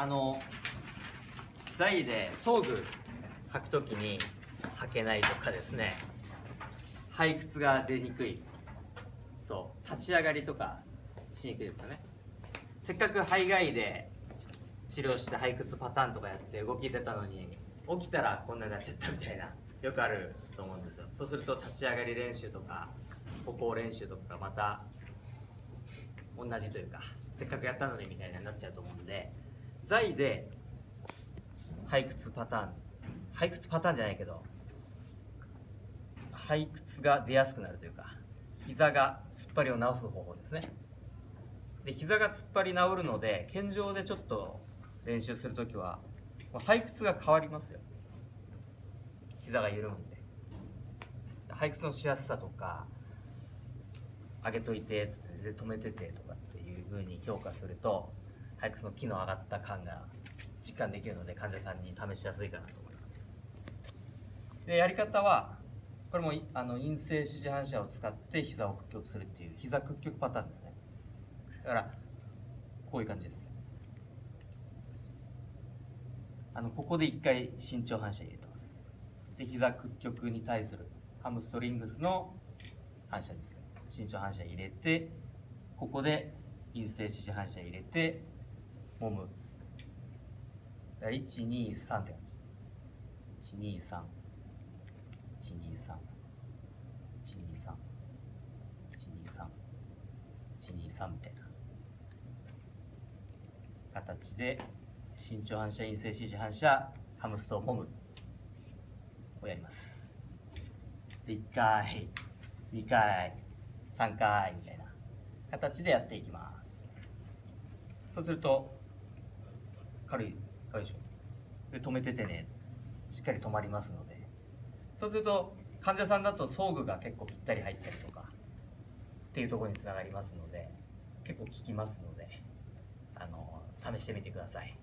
あの材で装具履くときに履けないとかですね。背屈が出にくいと立ち上がりとかしにくいですよね。せっかく肺がいで治療して背屈パターンとかやって動き出たのに起きたらこんなになっちゃったみたいなよくあると思うんですよ。そうすると立ち上がり練習とか歩行練習とかまた同じというかせっかくやったのにみたいになっちゃうと思うんで材で背屈パターン。背屈パターンじゃないけど背屈が出やすくなるというか膝が突っ張りを直す方法ですね。で膝が突っ張り治るので健常でちょっと練習するときは背屈が変わりますよ。膝が緩むんで。背屈のしやすさとか上げといてつってで止めててとかっていうふうに評価すると背屈の機能上がった感が実感できるので患者さんに試しやすいかなと思います。でやり方はこれもあの陰性支持反射を使って膝を屈曲するっていう膝屈曲パターンですね。だからこういう感じです。あのここで一回身長反射入れてます。で膝屈曲に対するハムストリングスの反射ですね。身長反射入れてここで陰性支持反射入れて揉む123って感じ。123 123 123 123 123みたいな。形で身長反射陰性支持反射ハムストを揉むをやります。で1回2回3回みたいな形でやっていきます。そうすると軽い軽いでしょ。で止めててね。しっかり止まりますので。そうすると患者さんだと装具が結構ぴったり入ったりとかっていうところにつながりますので結構効きますのであの試してみてください。